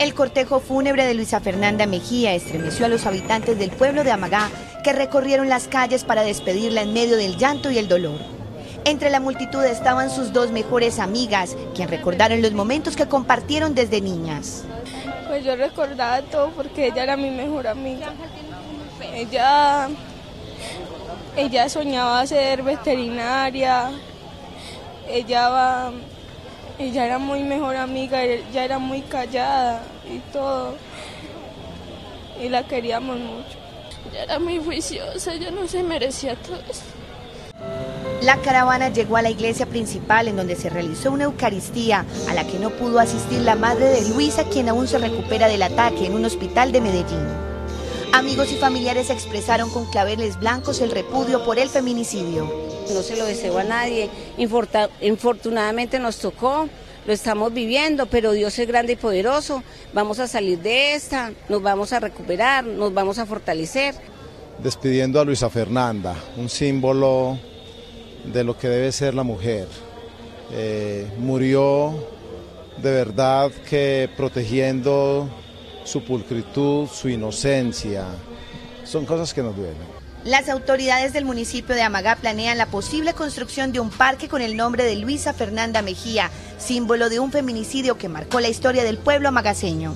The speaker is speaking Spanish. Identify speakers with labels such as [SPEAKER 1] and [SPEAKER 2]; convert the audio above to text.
[SPEAKER 1] El cortejo fúnebre de Luisa Fernanda Mejía estremeció a los habitantes del pueblo de Amagá que recorrieron las calles para despedirla en medio del llanto y el dolor. Entre la multitud estaban sus dos mejores amigas, quien recordaron los momentos que compartieron desde niñas.
[SPEAKER 2] Pues yo recordaba todo porque ella era mi mejor amiga. Ella, ella soñaba ser veterinaria, ella ella era muy mejor amiga, ella era muy callada y todo. Y la queríamos mucho. Ella era muy juiciosa, ella no se merecía todo eso.
[SPEAKER 1] La caravana llegó a la iglesia principal en donde se realizó una Eucaristía a la que no pudo asistir la madre de Luisa, quien aún se recupera del ataque en un hospital de Medellín. Amigos y familiares expresaron con claveles blancos el repudio por el feminicidio
[SPEAKER 3] no se lo deseo a nadie. Infortunadamente nos tocó, lo estamos viviendo, pero Dios es grande y poderoso. Vamos a salir de esta, nos vamos a recuperar, nos vamos a fortalecer.
[SPEAKER 4] Despidiendo a Luisa Fernanda, un símbolo de lo que debe ser la mujer. Eh, murió de verdad que protegiendo su pulcritud, su inocencia. Son cosas que nos duelen.
[SPEAKER 1] Las autoridades del municipio de Amagá planean la posible construcción de un parque con el nombre de Luisa Fernanda Mejía, símbolo de un feminicidio que marcó la historia del pueblo amagaseño.